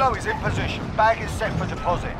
Kilo is in position. Bag is set for deposit.